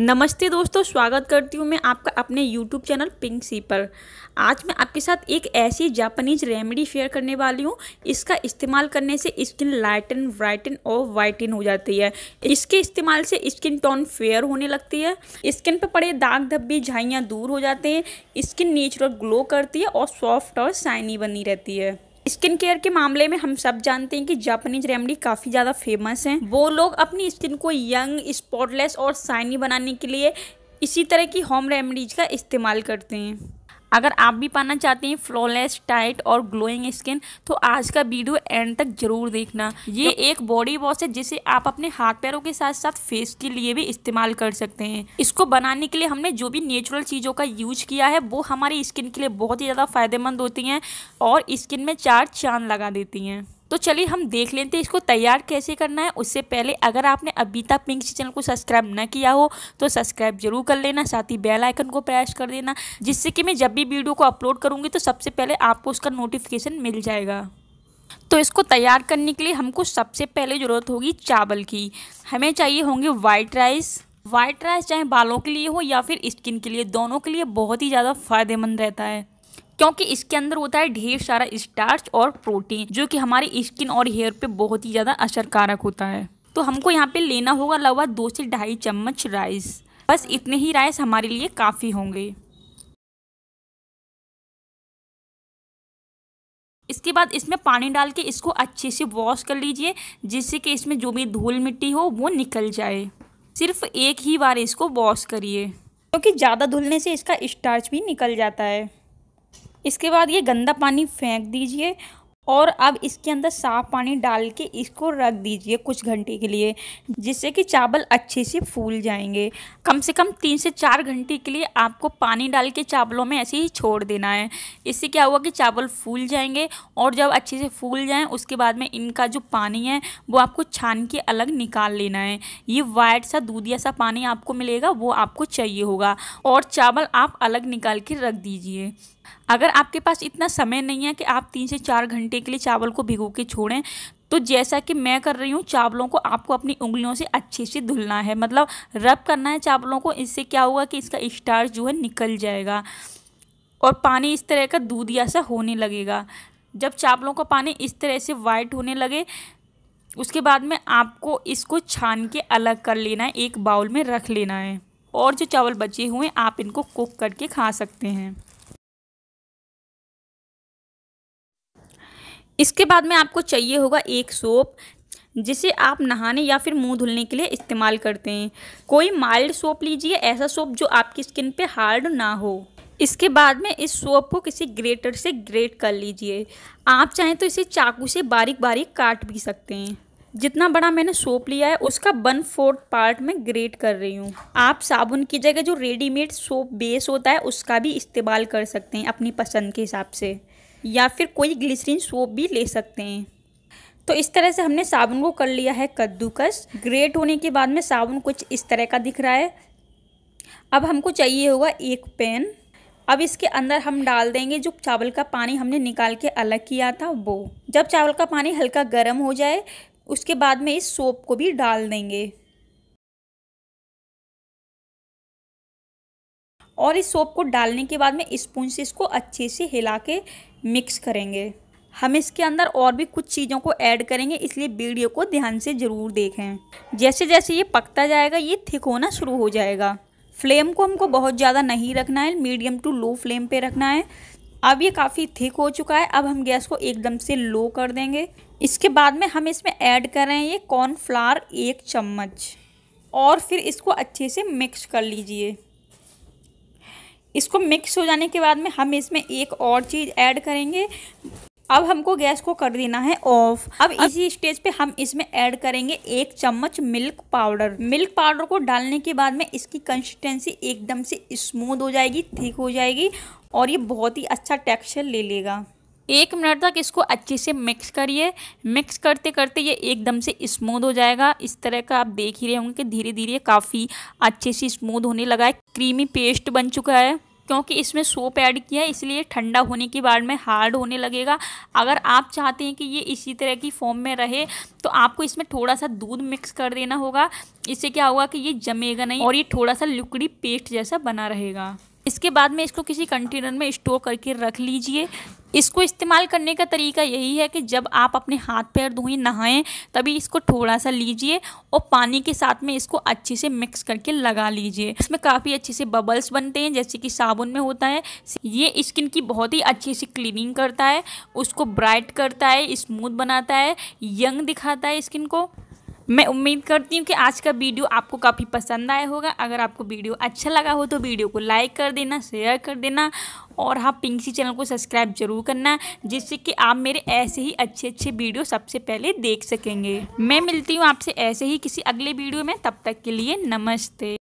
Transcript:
नमस्ते दोस्तों, स्वागत करती हूँ मैं आपका अपने YouTube चैनल पिंक सी पर। आज मैं आपके साथ एक ऐसी जापानीज रेमेडी शेयर करने वाली हूँ। इसका इस्तेमाल करने से स्किन लाइटन ब्राइटन और वाइटन हो जाती है। इसके इस्तेमाल से स्किन टोन फेयर होने लगती है। स्किन पर पड़े दाग धब्बे, झाइयाँ दूर हो जाते हैं। स्किन नेचुरल ग्लो करती है और सॉफ्ट और शाइनी बनी रहती है। स्किन केयर के मामले में हम सब जानते हैं कि जापानीज रेमडी काफ़ी ज़्यादा फ़ेमस हैं। वो लोग अपनी स्किन को यंग, स्पॉटलेस और शाइनी बनाने के लिए इसी तरह की होम रेमडीज का इस्तेमाल करते हैं। अगर आप भी पाना चाहते हैं फ्लॉलेस टाइट और ग्लोइंग स्किन तो आज का वीडियो एंड तक ज़रूर देखना। ये एक बॉडी वॉश है जिसे आप अपने हाथ पैरों के साथ साथ फेस के लिए भी इस्तेमाल कर सकते हैं। इसको बनाने के लिए हमने जो भी नेचुरल चीज़ों का यूज़ किया है वो हमारी स्किन के लिए बहुत ही ज़्यादा फ़ायदेमंद होती हैं और स्किन में चार चाँद लगा देती हैं। तो चलिए हम देख लेते हैं इसको तैयार कैसे करना है। उससे पहले अगर आपने अभी तक पिंक चैनल को सब्सक्राइब न किया हो तो सब्सक्राइब ज़रूर कर लेना, साथ ही बेल आइकन को प्रेस कर देना, जिससे कि मैं जब भी वीडियो को अपलोड करूँगी तो सबसे पहले आपको उसका नोटिफिकेशन मिल जाएगा। तो इसको तैयार करने के लिए हमको सबसे पहले ज़रूरत होगी चावल की। हमें चाहिए होंगे वाइट राइस वाइट राइस चाहे बालों के लिए हो या फिर स्किन के लिए, दोनों के लिए बहुत ही ज़्यादा फ़ायदेमंद रहता है। क्योंकि इसके अंदर होता है ढेर सारा स्टार्च और प्रोटीन जो कि हमारी स्किन और हेयर पे बहुत ही ज़्यादा असरकारक होता है। तो हमको यहाँ पे लेना होगा लगभग दो से ढाई चम्मच राइस बस इतने ही राइस हमारे लिए काफ़ी होंगे। इसके बाद इसमें पानी डाल के इसको अच्छे से वॉश कर लीजिए, जिससे कि इसमें जो भी धूल मिट्टी हो वो निकल जाए। सिर्फ़ एक ही बार इसको वॉश करिए, क्योंकि ज़्यादा धुलने से इसका स्टार्च भी निकल जाता है। इसके बाद ये गंदा पानी फेंक दीजिए और अब इसके अंदर साफ़ पानी डाल के इसको रख दीजिए कुछ घंटे के लिए, जिससे कि चावल अच्छे से फूल जाएँगे। कम से कम तीन से चार घंटे के लिए आपको पानी डाल के चावलों में ऐसे ही छोड़ देना है। इससे क्या हुआ कि चावल फूल जाएँगे और जब अच्छे से फूल जाएँ, उसके बाद में इनका जो पानी है, वो आपको छान के अलग निकाल लेना है। ये वाइट सा, दूधिया सा पानी आपको मिलेगा, वो आपको चाहिए होगा। और चावल आप अलग निकाल के रख दीजिए। अगर आपके पास इतना समय नहीं है कि आप तीन से चार घंटे के लिए चावल को भिगो के छोड़ें तो जैसा कि मैं कर रही हूँ, चावलों को आपको अपनी उंगलियों से अच्छे से धुलना है। मतलब रब करना है चावलों को, इससे क्या होगा कि इसका स्टार्च जो है निकल जाएगा और पानी इस तरह का दूधिया सा होने लगेगा। जब चावलों का पानी इस तरह से वाइट होने लगे, उसके बाद में आपको इसको छान के अलग कर लेना है, एक बाउल में रख लेना है। और जो चावल बचे हुए हैं, आप इनको कुक करके खा सकते हैं। इसके बाद में आपको चाहिए होगा एक सोप, जिसे आप नहाने या फिर मुँह धुलने के लिए इस्तेमाल करते हैं। कोई माइल्ड सोप लीजिए, ऐसा सोप जो आपकी स्किन पे हार्ड ना हो। इसके बाद में इस सोप को किसी ग्रेटर से ग्रेट कर लीजिए। आप चाहें तो इसे चाकू से बारीक बारीक काट भी सकते हैं। जितना बड़ा मैंने सोप लिया है, उसका वन फोर्थ पार्ट में ग्रेट कर रही हूँ। आप साबुन की जगह जो रेडीमेड सोप बेस होता है, उसका भी इस्तेमाल कर सकते हैं अपनी पसंद के हिसाब से। या फिर कोई ग्लिसरीन सोप भी ले सकते हैं। तो इस तरह से हमने साबुन को कर लिया है कद्दूकस। ग्रेट होने के बाद में साबुन कुछ इस तरह का दिख रहा है। अब हमको चाहिए होगा एक पेन। अब इसके अंदर हम डाल देंगे जो चावल का पानी हमने निकाल के अलग किया था वो। जब चावल का पानी हल्का गर्म हो जाए, उसके बाद में इस सोप को भी डाल देंगे। और इस सोप को डालने के बाद में स्पून से इसको अच्छे से हिला के मिक्स करेंगे। हम इसके अंदर और भी कुछ चीज़ों को ऐड करेंगे, इसलिए वीडियो को ध्यान से ज़रूर देखें। जैसे जैसे ये पकता जाएगा, ये थिक होना शुरू हो जाएगा। फ्लेम को हमको बहुत ज़्यादा नहीं रखना है, मीडियम टू लो फ्लेम पे रखना है। अब ये काफ़ी थिक हो चुका है, अब हम गैस को एकदम से लो कर देंगे। इसके बाद में हम इसमें ऐड कर रहे हैं ये कॉर्नफ्लावर एक चम्मच। और फिर इसको अच्छे से मिक्स कर लीजिए। इसको मिक्स हो जाने के बाद में हम इसमें एक और चीज़ ऐड करेंगे। अब हमको गैस को कर देना है ऑफ़ अब इसी स्टेज पे हम इसमें ऐड करेंगे एक चम्मच मिल्क पाउडर मिल्क पाउडर को डालने के बाद में इसकी कंसिस्टेंसी एकदम से स्मूद हो जाएगी थिक हो जाएगी और ये बहुत ही अच्छा टेक्सचर ले लेगा। एक मिनट तक इसको अच्छे से मिक्स करिए। मिक्स करते करते ये एकदम से स्मूथ हो जाएगा। इस तरह का आप देख ही रहे होंगे कि धीरे धीरे काफ़ी अच्छे से स्मूथ होने लगा है। क्रीमी पेस्ट बन चुका है, क्योंकि इसमें सोप ऐड किया है, इसलिए ठंडा होने के बाद में हार्ड होने लगेगा। अगर आप चाहते हैं कि ये इसी तरह की फॉर्म में रहे तो आपको इसमें थोड़ा सा दूध मिक्स कर देना होगा। इससे क्या होगा कि ये जमेगा नहीं और ये थोड़ा सा लिक्विडी पेस्ट जैसा बना रहेगा। इसके बाद में इसको किसी कंटेनर में स्टोर करके रख लीजिए। इसको इस्तेमाल करने का तरीका यही है कि जब आप अपने हाथ पैर धोएँ, नहाएँ, तभी इसको थोड़ा सा लीजिए और पानी के साथ में इसको अच्छे से मिक्स करके लगा लीजिए। इसमें काफ़ी अच्छे से बबल्स बनते हैं, जैसे कि साबुन में होता है। ये स्किन की बहुत ही अच्छी सी क्लीनिंग करता है, उसको ब्राइट करता है स्मूथ बनाता है, यंग दिखाता है स्किन को। मैं उम्मीद करती हूँ कि आज का वीडियो आपको काफ़ी पसंद आया होगा। अगर आपको वीडियो अच्छा लगा हो तो वीडियो को लाइक कर देना, शेयर कर देना और हाँ पिंकसी चैनल को सब्सक्राइब ज़रूर करना, जिससे कि आप मेरे ऐसे ही अच्छे अच्छे वीडियो सबसे पहले देख सकेंगे। मैं मिलती हूँ आपसे ऐसे ही किसी अगले वीडियो में, तब तक के लिए नमस्ते।